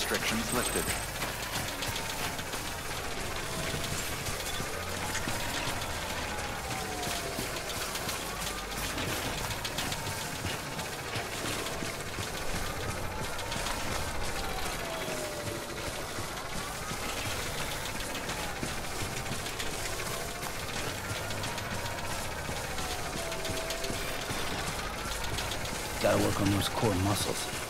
restrictions lifted. Gotta work on those core muscles.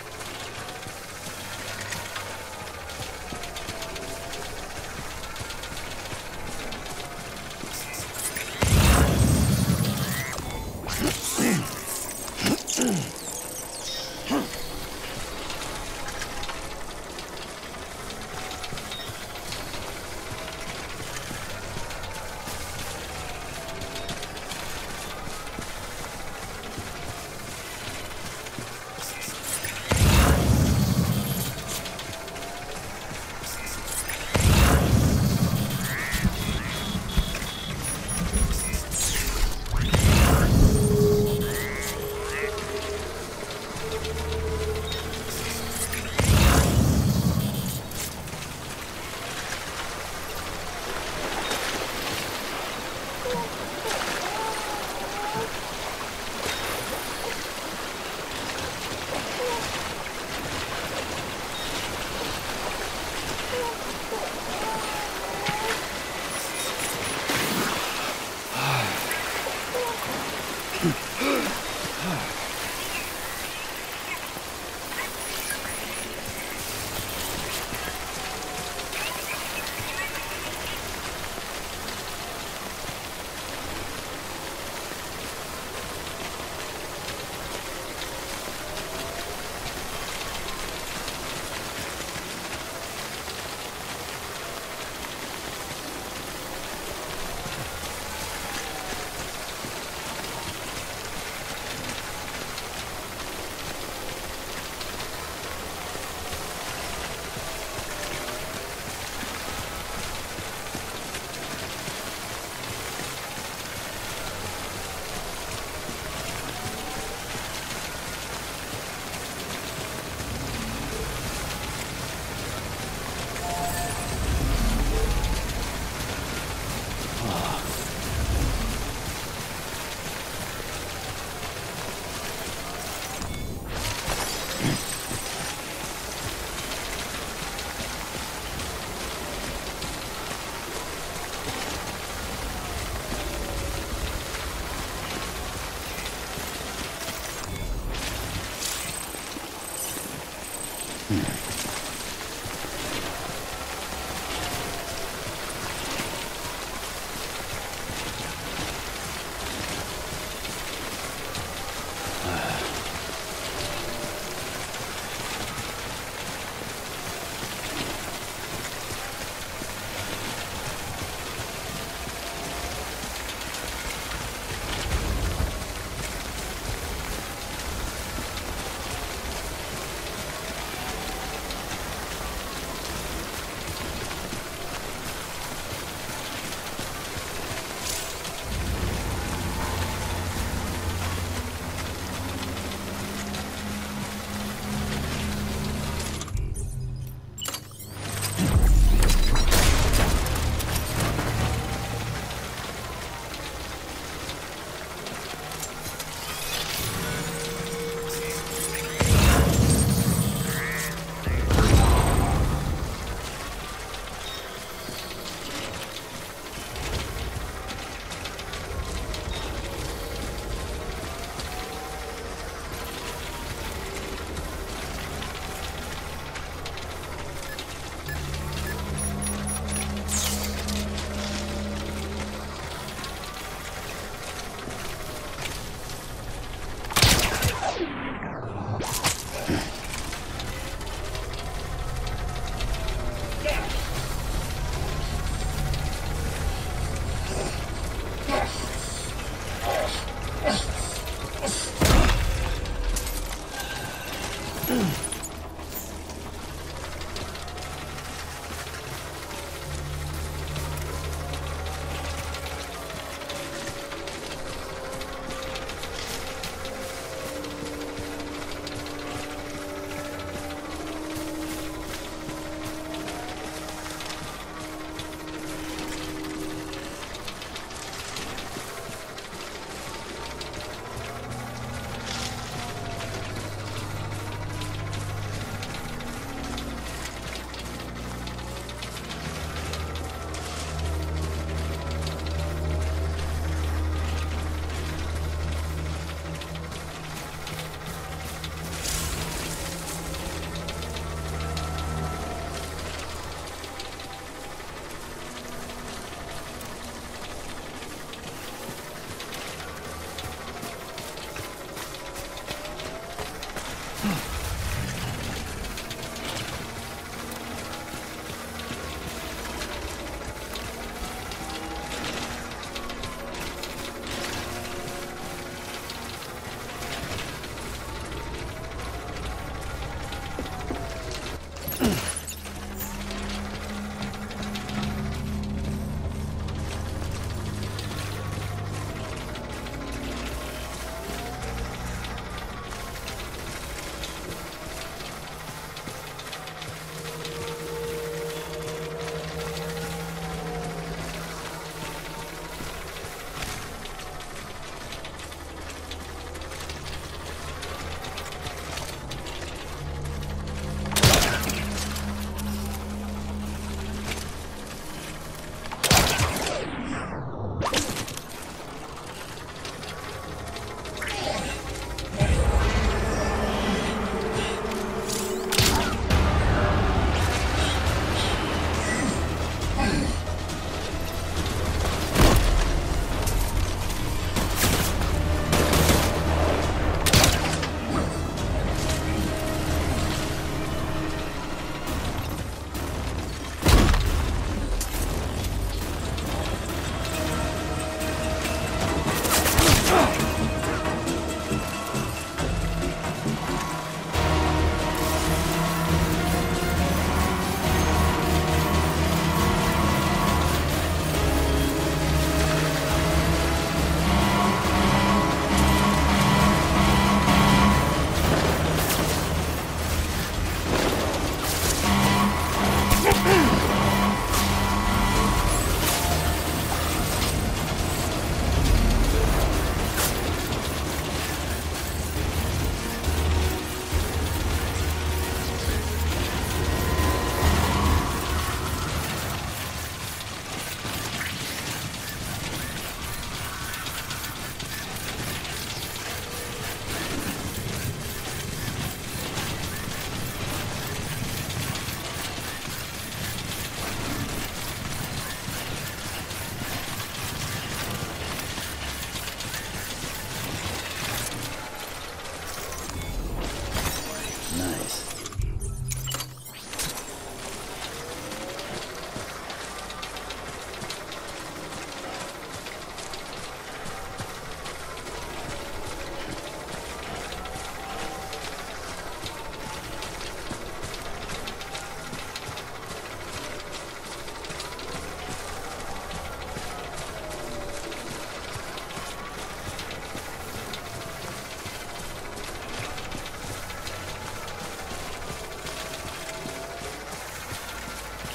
Hmm.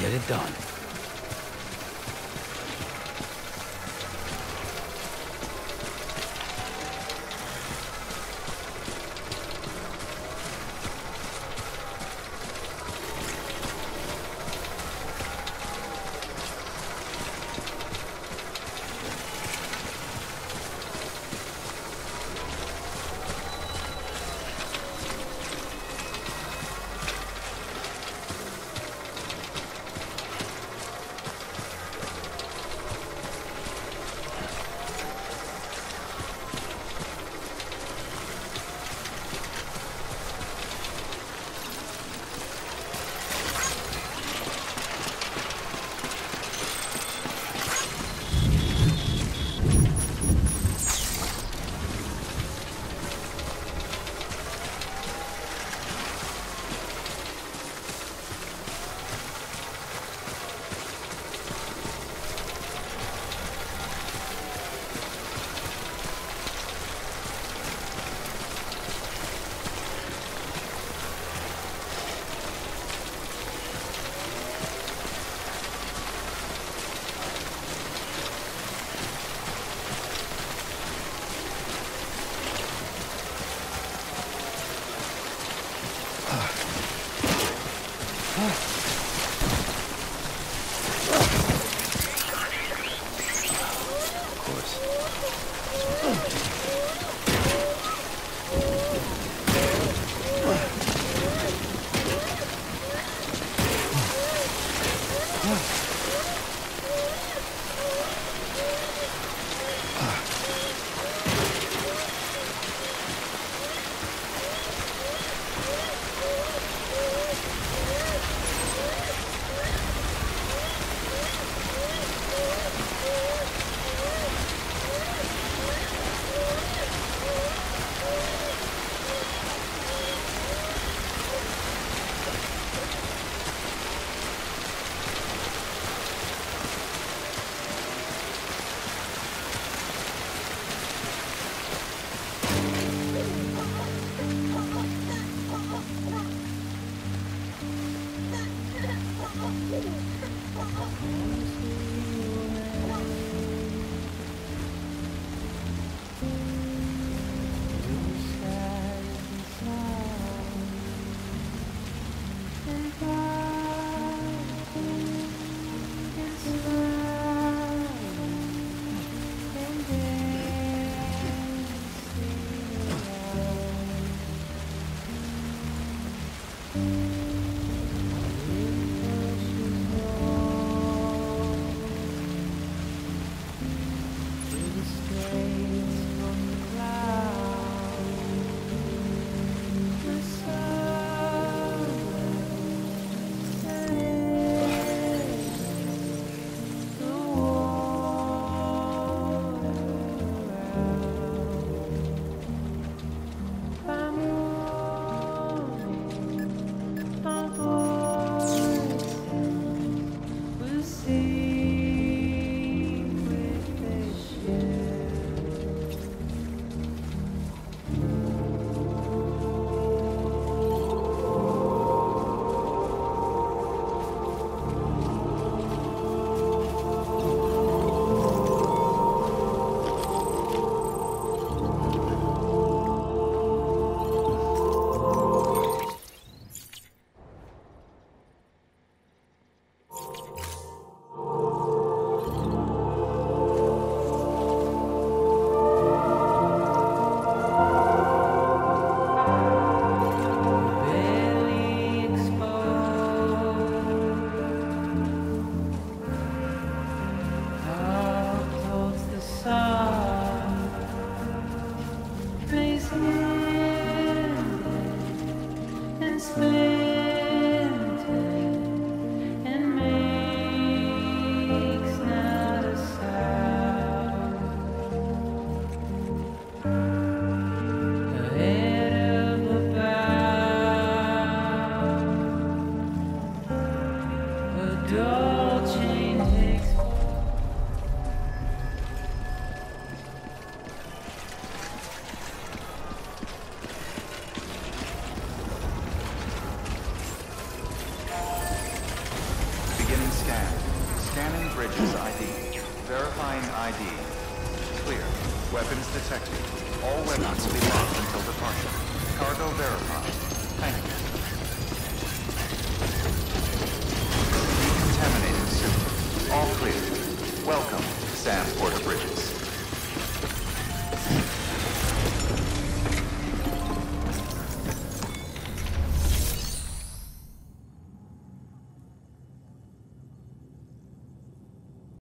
Get it done. Of Verifying ID. Clear. Weapons detected. All weapons will be locked until departure. Cargo verified. Thank you. Decontaminating suit. All clear. Welcome, Sam Porter Bridges.